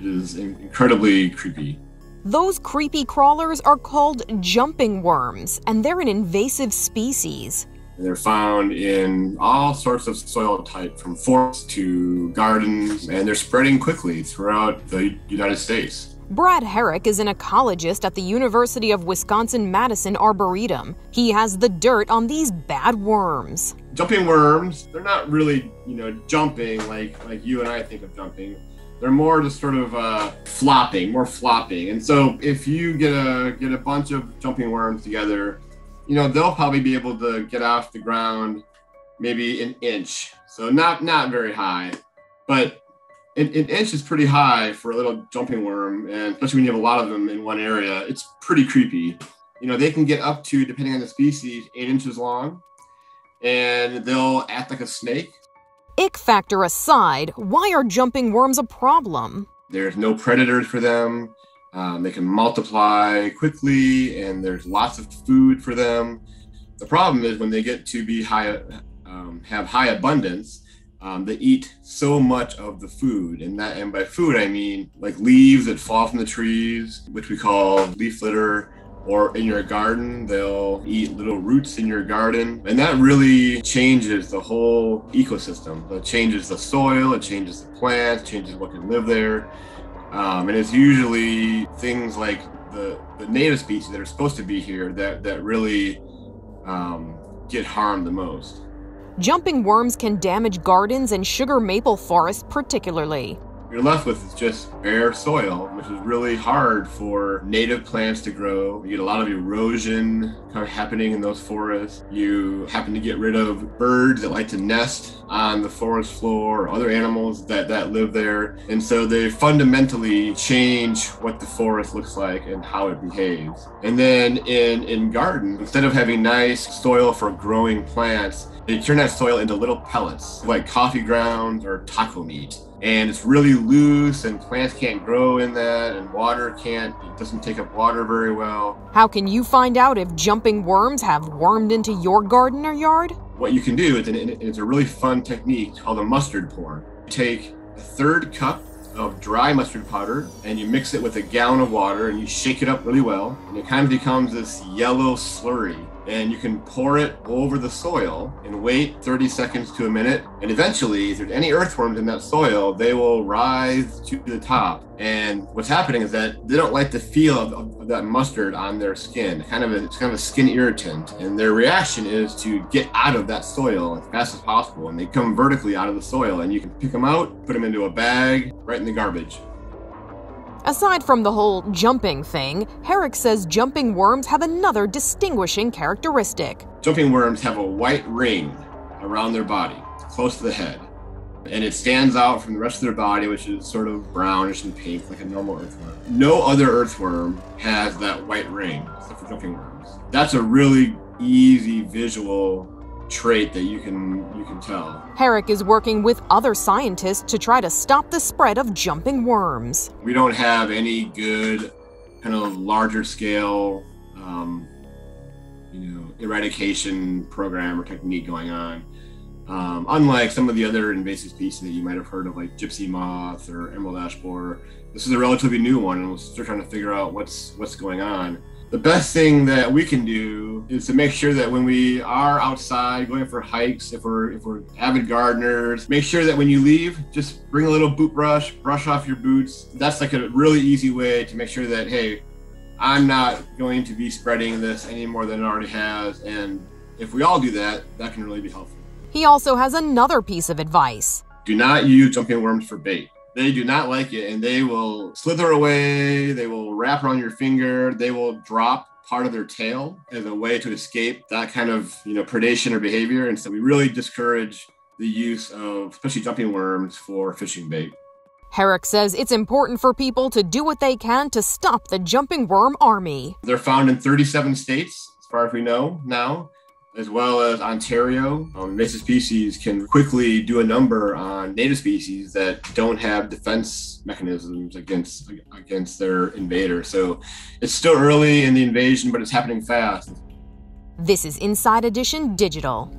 It is incredibly creepy. Those creepy crawlers are called jumping worms, and they're an invasive species. They're found in all sorts of soil type, from forests to gardens, and they're spreading quickly throughout the United States. Brad Herrick is an ecologist at the University of Wisconsin Madison Arboretum. He has the dirt on these bad worms. Jumping worms, they're not really, you know, jumping like like you and I think of jumping. They're more just sort of uh, flopping, more flopping. And so if you get a get a bunch of jumping worms together, you know, they'll probably be able to get off the ground maybe an inch. So not not very high, but an, an, inch is pretty high for a little jumping worm, and especially when you have a lot of them in one area, it's pretty creepy. You know, they can get up to, depending on the species, eight inches long, and they'll act like a snake. Ick factor aside, why are jumping worms a problem? There's no predators for them. Um, they can multiply quickly, and there's lots of food for them. The problem is when they get to be high, um, have high abundance, um, they eat so much of the food, and that, and by food I mean like leaves that fall from the trees, which we call leaf litter or in your garden, they'll eat little roots in your garden. And that really changes the whole ecosystem. It changes the soil, it changes the plants, changes what can live there. Um, and it's usually things like the, the native species that are supposed to be here that, that really um, get harmed the most. Jumping worms can damage gardens and sugar maple forests particularly you're left with is just bare soil, which is really hard for native plants to grow. You get a lot of erosion kind of happening in those forests. You happen to get rid of birds that like to nest on the forest floor or other animals that, that live there. And so they fundamentally change what the forest looks like and how it behaves. And then in, in gardens, instead of having nice soil for growing plants, they turn that soil into little pellets like coffee grounds or taco meat and it's really loose and plants can't grow in that and water can't it doesn't take up water very well. How can you find out if jumping worms have wormed into your garden or yard? What you can do is it's a really fun technique called a mustard pour you take a third cup of dry mustard powder and you mix it with a gallon of water and you shake it up really well and it kind of becomes this yellow slurry and you can pour it over the soil and wait 30 seconds to a minute. And eventually, if there's any earthworms in that soil, they will rise to the top. And what's happening is that they don't like the feel of, of, that mustard on their skin. Kind of a, it's kind of a skin irritant, and their reaction is to get out of that soil as fast as possible. And they come vertically out of the soil, and you can pick them out, put them into a bag, right in the garbage. Aside from the whole jumping thing, Herrick says jumping worms have another distinguishing characteristic. Jumping worms have a white ring around their body, close to the head. And it stands out from the rest of their body, which is sort of brownish and pink, like a normal earthworm. No other earthworm has that white ring, except for jumping worms. That's a really easy visual trait that you can you can tell. Herrick is working with other scientists to try to stop the spread of jumping worms. We don't have any good kind of larger scale um, you know eradication program or technique going on. Um, unlike some of the other invasive species that you might have heard of, like gypsy moth or emerald ash borer, this is a relatively new one, and we're still trying to figure out what's what's going on the best thing that we can do is to make sure that when we are outside going for hikes, if we're if we're avid gardeners, make sure that when you leave, just bring a little boot brush, brush off your boots. That's like a really easy way to make sure that hey, I'm not going to be spreading this any more than it already has. And if we all do that, that can really be helpful. He also has another piece of advice. Do not use jumping worms for bait. They do not like it and they will slither away, they will wrap around your finger, they will drop part of their tail as a way to escape that kind of you know predation or behavior. And so we really discourage the use of especially jumping worms for fishing bait. Herrick says it's important for people to do what they can to stop the jumping worm army. They're found in 37 states, as far as we know now as well as Ontario. Um, invasive species can quickly do a number on native species that don't have defense mechanisms against against their invader. So it's still early in the invasion, but it's happening fast. This is Inside Edition Digital.